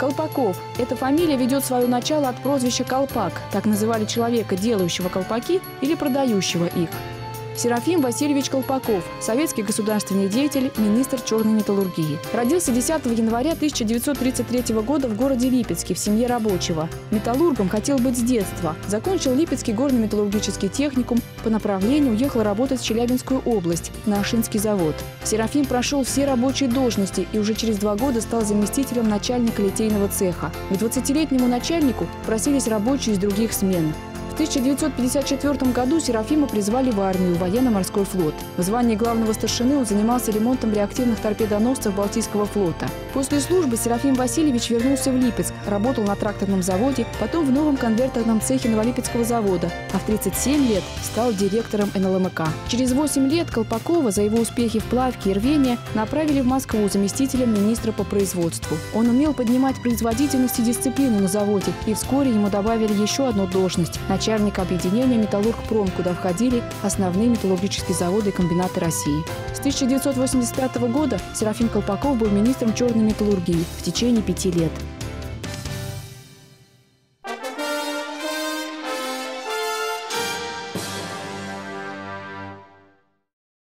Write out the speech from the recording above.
Колпаков. Эта фамилия ведет свое начало от прозвища «колпак». Так называли человека, делающего колпаки или продающего их. Серафим Васильевич Колпаков, советский государственный деятель, министр черной металлургии. Родился 10 января 1933 года в городе Липецке в семье рабочего. Металлургом хотел быть с детства. Закончил Липецкий горно-металлургический техникум. По направлению уехал работать в Челябинскую область, на Ашинский завод. Серафим прошел все рабочие должности и уже через два года стал заместителем начальника литейного цеха. К 20-летнему начальнику просились рабочие из других смен. В 1954 году Серафима призвали в армию, военно-морской флот. В звании главного старшины он занимался ремонтом реактивных торпедоносцев Балтийского флота. После службы Серафим Васильевич вернулся в Липецк, работал на тракторном заводе, потом в новом конвертерном цехе Новолипецкого завода, а в 37 лет стал директором НЛМК. Через 8 лет Колпакова за его успехи в плавке и рвении направили в Москву заместителем министра по производству. Он умел поднимать производительность и дисциплину на заводе, и вскоре ему добавили еще одну должность – начальника объединения «Металлургпром», куда входили основные металлургические заводы и комбинаты России. С 1985 года Серафим Колпаков был министром черной металлургии в течение пяти лет.